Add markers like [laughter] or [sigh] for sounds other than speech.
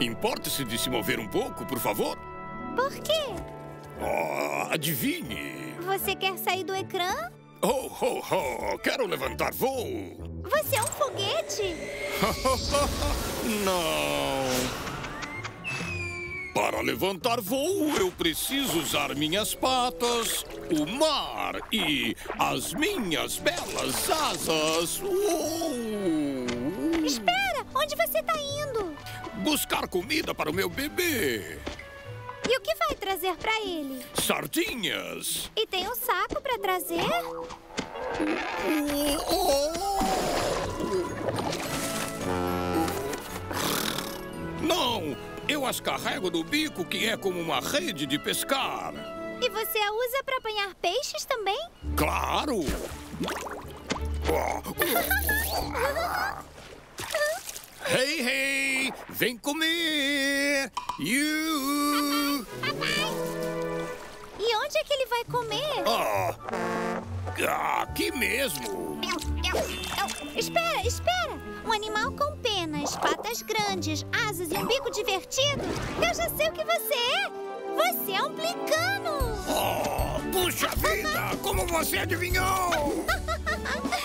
Importe-se de se mover um pouco, por favor? Por quê? Oh, adivinhe. Você quer sair do ecrã? Oh, oh, oh, quero levantar voo. Você é um foguete? [laughs] Não. Para levantar voo, eu preciso usar minhas patas, o mar e as minhas belas asas. Uou! Onde você está indo? Buscar comida para o meu bebê. E o que vai trazer para ele? Sardinhas. E tem um saco para trazer? Não! Eu as carrego no bico, que é como uma rede de pescar. E você a usa para apanhar peixes também? Claro! [laughs] Hey, hey! Vem comer! You! E onde é que ele vai comer? Ah, aqui mesmo! Espera, espera! Um animal com penas, patas grandes, asas e um bico divertido? Eu já sei o que você é! Você é um plicano! Oh, puxa vida! Como você adivinhou? [laughs]